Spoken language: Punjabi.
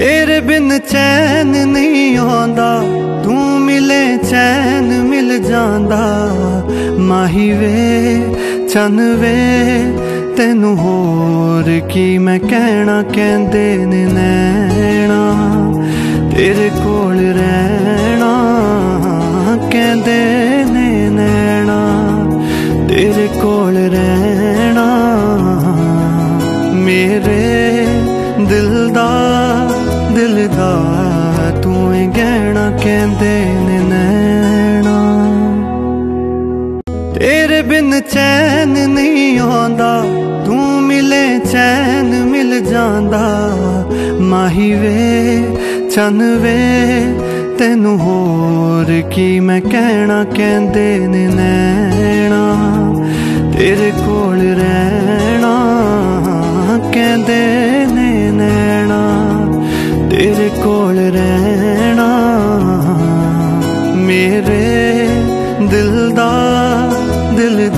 ਤੇਰੇ ਬਿਨ ਚੈਨ ਨਹੀਂ ਆਉਂਦਾ, ਤੂੰ ਮਿਲੇ ਚੈਨ ਮਿਲ ਜਾਂਦਾ। ਮਾਹੀ ਵੇ, ਚੰਨ ਵੇ, ਤੈਨੂੰ ਹੋਰ ਕੀ ਮੈਂ ਕਹਿਣਾ ਕਹਿੰਦੇ ਨੇ ਨੈਣਾ? ਤੇਰੇ ਕੋਲ ਰਹਿਣਾ ਕਹਿੰਦੇ ਨੇ ਨੈਣਾ? ਤੇਰੇ ਕੋਲ ਰਹਿਣਾ ਮੇਰੇ ਦਿਲ ਦਾ ਦਿਲ ਦਾ, ਤੂੰ ਹੀ ਗਹਿਣਾ ਕਹਿੰਦੇ ਨੇ ਨੈਣਾ। ਤੇਰੇ ਬਿਨ ਚੈਨ ਨਹੀਂ ਆਉਂਦਾ, ਤੂੰ ਮਿਲੇ ਚੈਨ ਮਿਲ ਜਾਂਦਾ। ਮਾਹੀ ਵੇ, ਚੰਨ ਵੇ, ਤੈਨੂੰ ਹੋਰ ਕੀ ਮੈਂ ਕਹਿਣਾ ਕਹਿੰਦੇ ਨੇ ਨੈਣਾ। ਤੇਰੇ ਕੋਲ ਰਹਿ ਮੇਰੇ ਦਿਲ ਦਾ ਦਿਲ